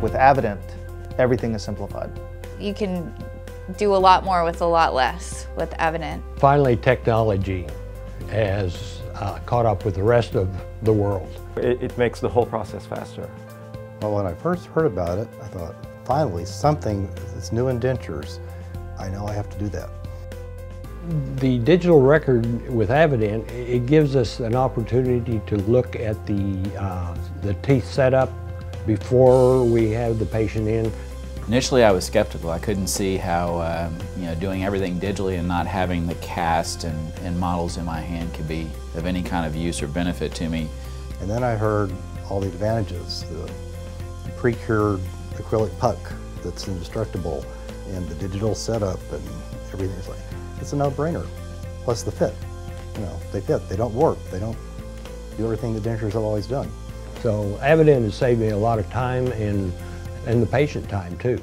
With AvaDent, everything is simplified. You can do a lot more with a lot less with AvaDent. Finally, technology has uh, caught up with the rest of the world. It, it makes the whole process faster. Well, when I first heard about it, I thought, finally, something that's new in dentures. I know I have to do that. The digital record with AvaDent, it gives us an opportunity to look at the, uh, the teeth setup before we have the patient in. Initially I was skeptical. I couldn't see how um, you know, doing everything digitally and not having the cast and, and models in my hand could be of any kind of use or benefit to me. And then I heard all the advantages, the pre-cured acrylic puck that's indestructible and the digital setup and everything. It's like, it's a no-brainer. Plus the fit. You know, they fit, they don't warp, they don't do everything the dentures have always done. So AvaDent has saved me a lot of time and, and the patient time too.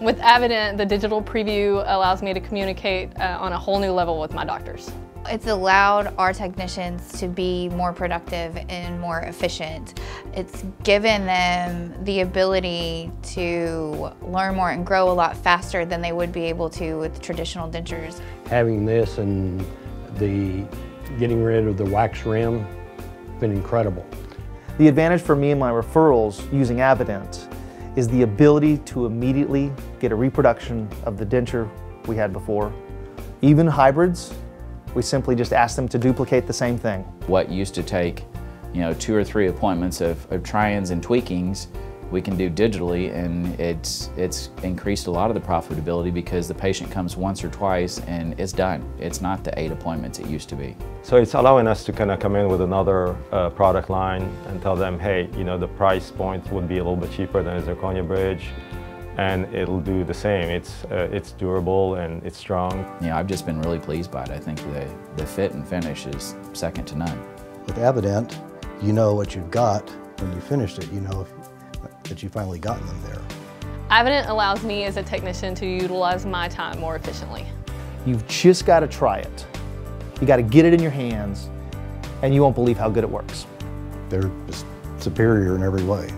With AvaDent, the digital preview allows me to communicate uh, on a whole new level with my doctors. It's allowed our technicians to be more productive and more efficient. It's given them the ability to learn more and grow a lot faster than they would be able to with traditional dentures. Having this and the getting rid of the wax rim, has been incredible. The advantage for me and my referrals using AvaDent is the ability to immediately get a reproduction of the denture we had before. Even hybrids, we simply just ask them to duplicate the same thing. What used to take you know, two or three appointments of, of try-ins and tweakings, we can do digitally and it's, it's increased a lot of the profitability because the patient comes once or twice and it's done. It's not the eight appointments it used to be. So it's allowing us to kind of come in with another uh, product line and tell them, hey, you know, the price point would be a little bit cheaper than a zirconia bridge and it'll do the same. It's, uh, it's durable and it's strong. Yeah, I've just been really pleased by it. I think the, the fit and finish is second to none. With AvaDent, you know what you've got when you finished it. You know if, that you've finally gotten them there. AvaDent allows me as a technician to utilize my time more efficiently. You've just got to try it. You got to get it in your hands and you won't believe how good it works. They're just superior in every way.